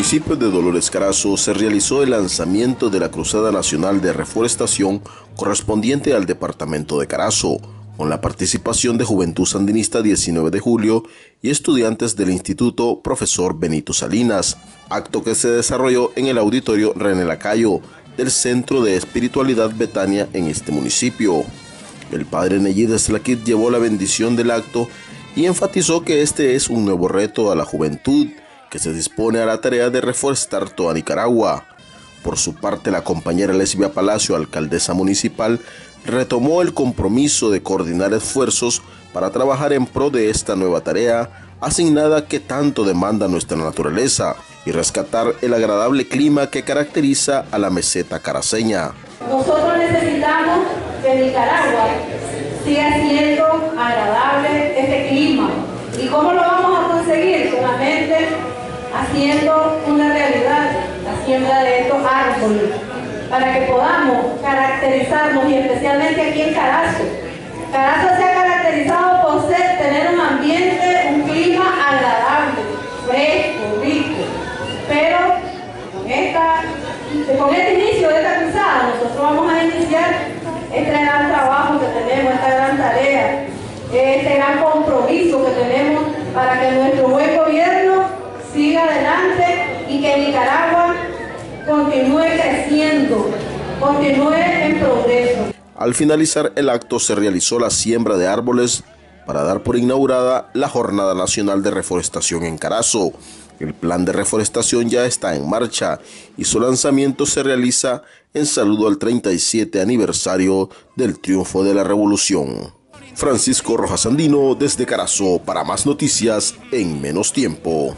municipio de Dolores Carazo se realizó el lanzamiento de la Cruzada Nacional de Reforestación correspondiente al departamento de Carazo, con la participación de Juventud Sandinista 19 de julio y estudiantes del Instituto Profesor Benito Salinas, acto que se desarrolló en el auditorio René Lacayo del Centro de Espiritualidad Betania en este municipio. El padre Neyid Slaquit llevó la bendición del acto y enfatizó que este es un nuevo reto a la juventud que se dispone a la tarea de reforestar toda Nicaragua. Por su parte, la compañera Lesbia Palacio, alcaldesa municipal, retomó el compromiso de coordinar esfuerzos para trabajar en pro de esta nueva tarea asignada que tanto demanda nuestra naturaleza y rescatar el agradable clima que caracteriza a la meseta caraseña. Nosotros necesitamos que Nicaragua siga siendo agradable este clima. ¿Y cómo lo haciendo una realidad la siembra de estos árboles para que podamos caracterizarnos y especialmente aquí en Carazo. Carazo se ha caracterizado por ser, tener un ambiente, un clima agradable, fresco, rico. Pero con, esta, con este inicio de esta cruzada nosotros vamos a iniciar este gran trabajo que tenemos, esta gran tarea, este gran compromiso que tenemos para que nuestro buen gobierno Continúe creciendo, continúe en. Al finalizar el acto se realizó la siembra de árboles para dar por inaugurada la Jornada Nacional de Reforestación en Carazo. El plan de reforestación ya está en marcha y su lanzamiento se realiza en saludo al 37 aniversario del triunfo de la revolución. Francisco Rojas Andino desde Carazo para más noticias en menos tiempo.